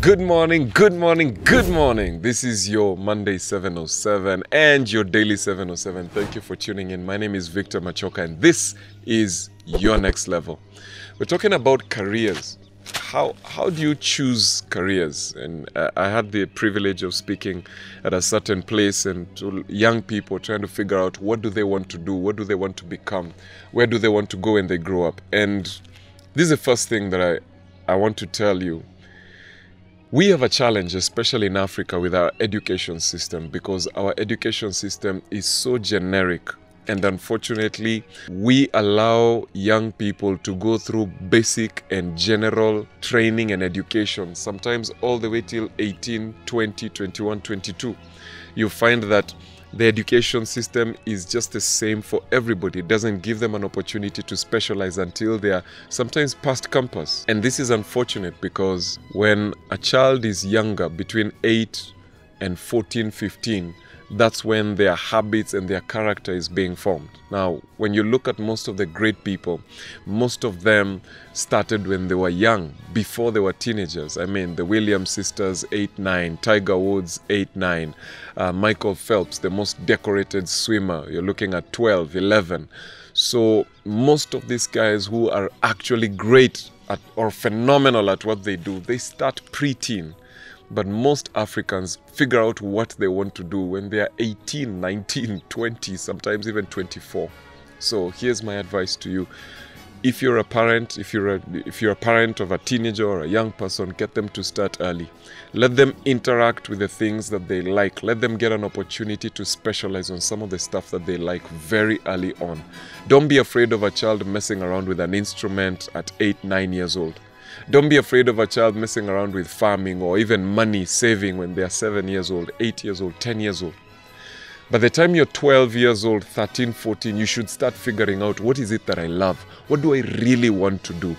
Good morning, good morning, good morning. This is your Monday 707 and your daily 707. Thank you for tuning in. My name is Victor Machoka and this is your next level. We're talking about careers. How how do you choose careers? And uh, I had the privilege of speaking at a certain place and to young people trying to figure out what do they want to do, what do they want to become, where do they want to go when they grow up. And this is the first thing that I I want to tell you we have a challenge, especially in Africa, with our education system because our education system is so generic. And unfortunately, we allow young people to go through basic and general training and education, sometimes all the way till 18, 20, 21, 22. You find that the education system is just the same for everybody. It doesn't give them an opportunity to specialize until they are sometimes past campus. And this is unfortunate because when a child is younger, between 8 and 14, 15, that's when their habits and their character is being formed. Now, when you look at most of the great people, most of them started when they were young, before they were teenagers. I mean, the Williams sisters, 8 9, Tiger Woods, 8 9, uh, Michael Phelps, the most decorated swimmer, you're looking at 12, 11. So, most of these guys who are actually great at, or phenomenal at what they do, they start preteen but most Africans figure out what they want to do when they are 18, 19, 20, sometimes even 24. So here's my advice to you. If you're a parent, if you're a, if you're a parent of a teenager or a young person, get them to start early. Let them interact with the things that they like. Let them get an opportunity to specialize on some of the stuff that they like very early on. Don't be afraid of a child messing around with an instrument at 8, 9 years old. Don't be afraid of a child messing around with farming or even money saving when they are 7 years old, 8 years old, 10 years old. By the time you're 12 years old, 13, 14, you should start figuring out what is it that I love? What do I really want to do?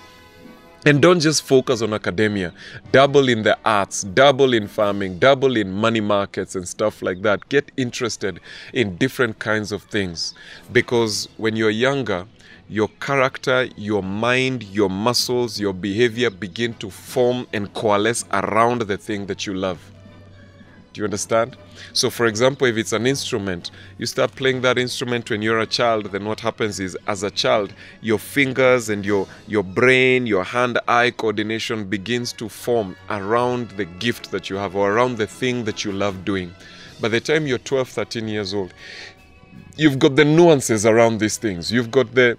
And don't just focus on academia. Double in the arts, double in farming, double in money markets and stuff like that. Get interested in different kinds of things. Because when you're younger, your character, your mind, your muscles, your behavior begin to form and coalesce around the thing that you love. Do you understand? So, for example, if it's an instrument, you start playing that instrument when you're a child, then what happens is, as a child, your fingers and your, your brain, your hand eye coordination begins to form around the gift that you have or around the thing that you love doing. By the time you're 12, 13 years old, you've got the nuances around these things. You've got the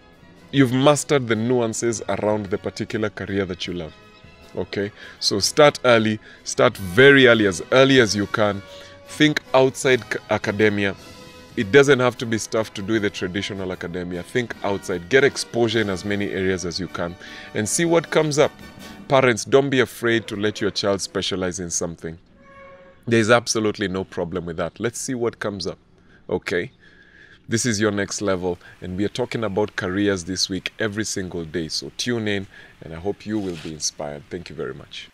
you've mastered the nuances around the particular career that you love. Okay, so start early, start very early, as early as you can. Think outside academia. It doesn't have to be stuff to do with the traditional academia. Think outside, get exposure in as many areas as you can, and see what comes up. Parents, don't be afraid to let your child specialize in something. There's absolutely no problem with that. Let's see what comes up. Okay. This is your next level, and we are talking about careers this week every single day. So tune in, and I hope you will be inspired. Thank you very much.